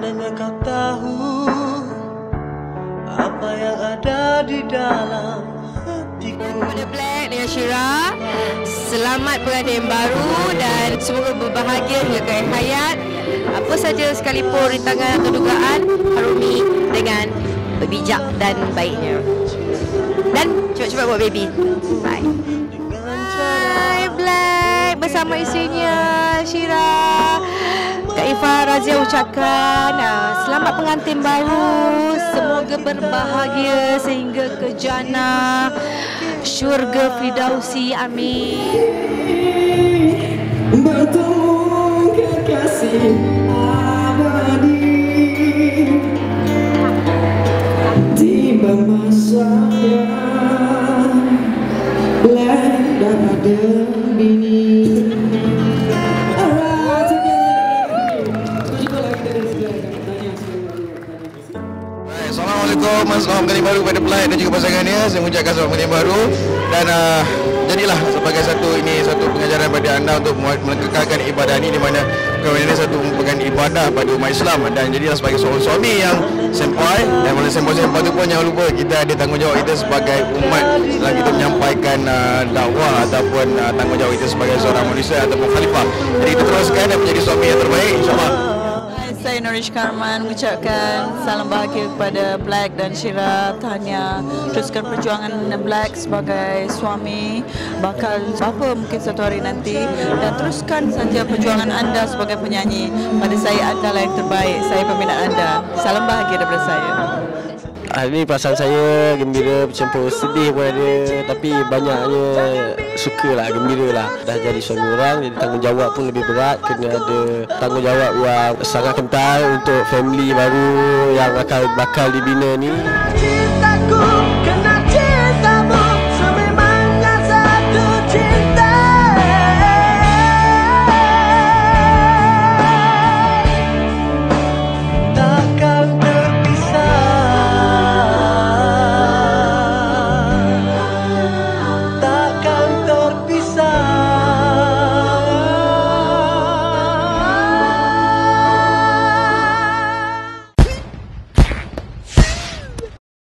Seandainya kau tahu Apa yang ada di dalam hatiku. Kepada Black dengan Syira Selamat pengantin baru Dan semoga berbahagia hingga ke hayat. Apa saja sekalipun rintangan atau dugaan Harumi dengan bijak dan baiknya. Dan cepat-cepat buat baby. Bye. Hai Black bersama isterinya Syira Kak Ifa Razia ucapkan ah, selamat pengantin baru. Semoga berbahagia sehingga ke jannah. Syurga Fidausi amin. Bertemu kekasih abadi. Tiba masanya Black dan ada Assalamualaikum, selamat kali baru pada Pelai dan juga pasangannya. Saya mengucapkan selamat kali baru dan uh, jadilah sebagai satu ini satu pengajaran pada anda untuk melekalkan ibadah ini di mana ini satu merupakan ibadah pada umat Islam dan jadilah sebagai seorang suami yang sempoi dan oleh sempoi-sempoi itu pun jangan lupa kita ada tanggungjawab kita sebagai umat dalam kita menyampaikan uh, dakwah ataupun uh, tanggungjawab kita sebagai seorang manusia ataupun khalifah. Jadi kita teruskan dan menjadi suami yang terbaik insyaAllah. Norish Karman mengucapkan salam bahagia kepada Black dan Syira Tanya teruskan perjuangan Black sebagai suami. Bakal bapa mungkin satu hari nanti. Dan teruskan saja perjuangan anda sebagai penyanyi. Pada saya adalah yang terbaik. Saya peminat anda. Salam bahagia daripada saya Hari ni perasaan saya gembira bercampur sedih pun ada. Tapi banyaknya suka lah, gembira lah Dah jadi suami orang, jadi tanggungjawab pun lebih berat. Kena ada tanggungjawab yang sangat kental untuk family baru yang akan bakal dibina ni